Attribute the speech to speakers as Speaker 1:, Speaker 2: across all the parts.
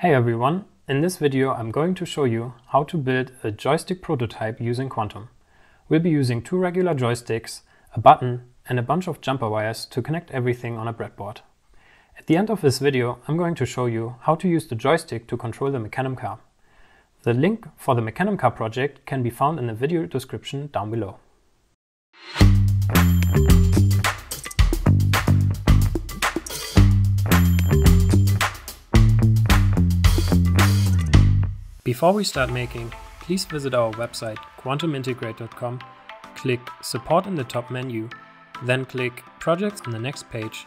Speaker 1: Hey everyone, in this video I'm going to show you how to build a joystick prototype using Quantum. We'll be using two regular joysticks, a button and a bunch of jumper wires to connect everything on a breadboard. At the end of this video I'm going to show you how to use the joystick to control the Mecanum car. The link for the Mecanum car project can be found in the video description down below. Before we start making, please visit our website quantumintegrate.com, click Support in the top menu, then click Projects on the next page,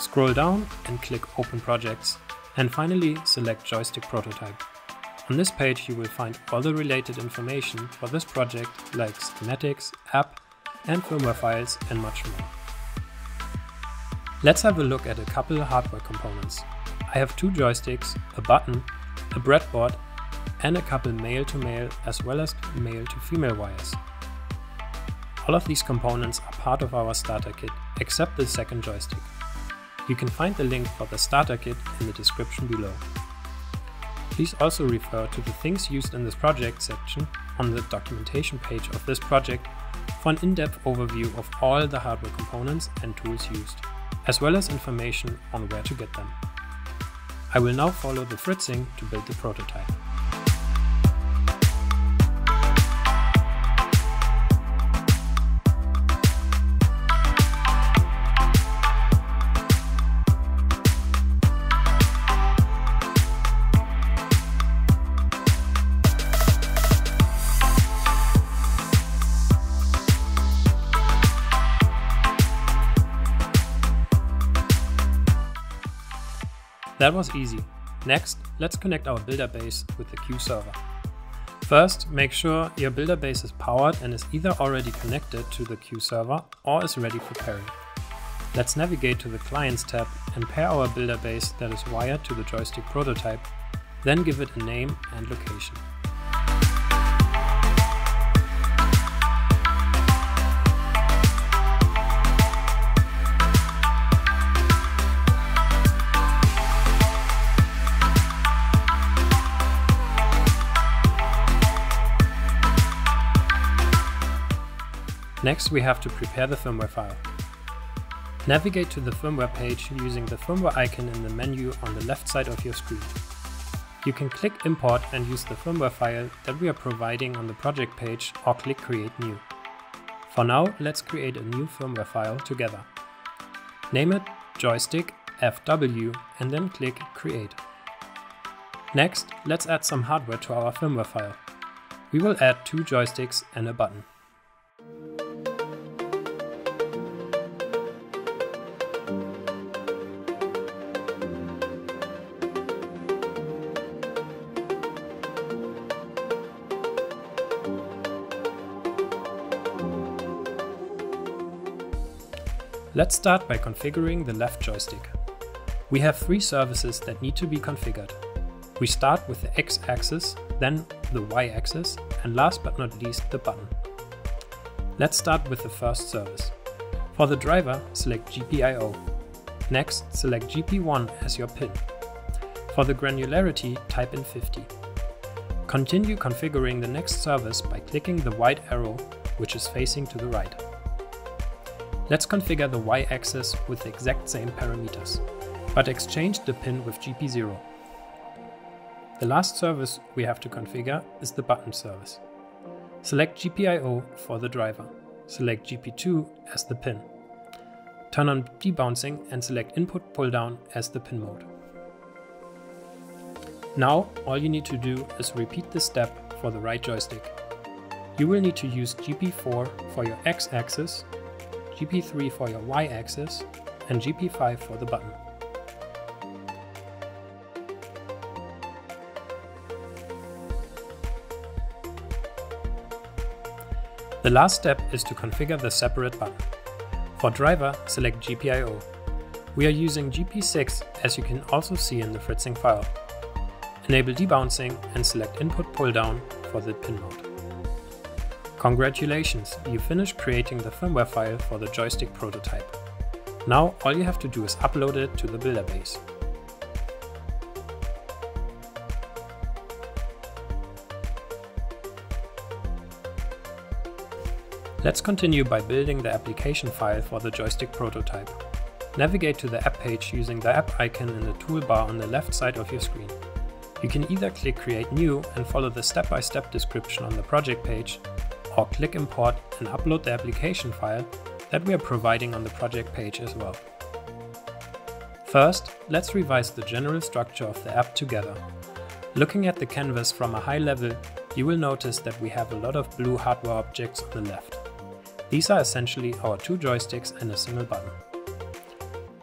Speaker 1: scroll down and click Open Projects, and finally select Joystick Prototype. On this page you will find all the related information for this project like schematics, app, and firmware files and much more. Let's have a look at a couple hardware components. I have two joysticks, a button, a breadboard and a couple male-to-male -male as well as male-to-female wires. All of these components are part of our starter kit, except the second joystick. You can find the link for the starter kit in the description below. Please also refer to the things used in this project section on the documentation page of this project for an in-depth overview of all the hardware components and tools used, as well as information on where to get them. I will now follow the fritzing to build the prototype. That was easy. Next, let's connect our builder base with the Q server. First, make sure your builder base is powered and is either already connected to the Q server or is ready for pairing. Let's navigate to the Clients tab and pair our builder base that is wired to the joystick prototype, then give it a name and location. Next we have to prepare the firmware file. Navigate to the firmware page using the firmware icon in the menu on the left side of your screen. You can click import and use the firmware file that we are providing on the project page or click create new. For now, let's create a new firmware file together. Name it joystick FW and then click create. Next, let's add some hardware to our firmware file. We will add two joysticks and a button. Let's start by configuring the left joystick. We have three services that need to be configured. We start with the x-axis, then the y-axis, and last but not least the button. Let's start with the first service. For the driver, select GPIO. Next, select GP1 as your pin. For the granularity, type in 50. Continue configuring the next service by clicking the white arrow, which is facing to the right. Let's configure the y-axis with the exact same parameters, but exchange the pin with GP0. The last service we have to configure is the button service. Select GPIO for the driver. Select GP2 as the pin. Turn on debouncing and select input pull down as the pin mode. Now all you need to do is repeat this step for the right joystick. You will need to use GP4 for your x-axis GP3 for your y-axis, and GP5 for the button. The last step is to configure the separate button. For driver, select GPIO. We are using GP6 as you can also see in the fritzing file. Enable debouncing and select input pull down for the pin mode. Congratulations, you finished creating the firmware file for the joystick prototype. Now all you have to do is upload it to the builder base. Let's continue by building the application file for the joystick prototype. Navigate to the app page using the app icon in the toolbar on the left side of your screen. You can either click create new and follow the step-by-step -step description on the project page or click Import and upload the application file that we are providing on the project page as well. First, let's revise the general structure of the app together. Looking at the canvas from a high level, you will notice that we have a lot of blue hardware objects on the left. These are essentially our two joysticks and a single button.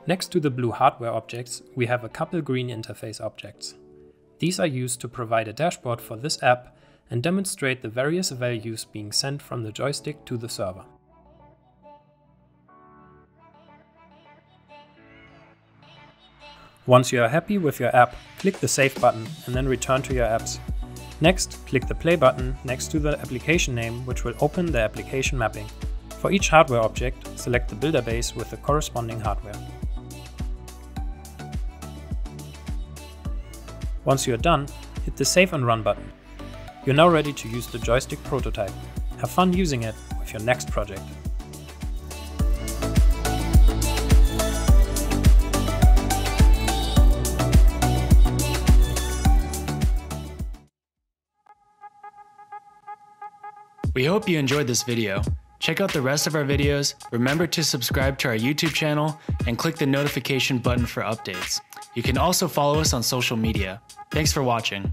Speaker 1: Next to the blue hardware objects, we have a couple green interface objects. These are used to provide a dashboard for this app and demonstrate the various values being sent from the joystick to the server. Once you are happy with your app, click the Save button and then return to your apps. Next, click the Play button next to the application name which will open the application mapping. For each hardware object, select the builder base with the corresponding hardware. Once you are done, hit the Save and Run button. You're now ready to use the joystick prototype. Have fun using it with your next project.
Speaker 2: We hope you enjoyed this video. Check out the rest of our videos, remember to subscribe to our YouTube channel, and click the notification button for updates. You can also follow us on social media. Thanks for watching.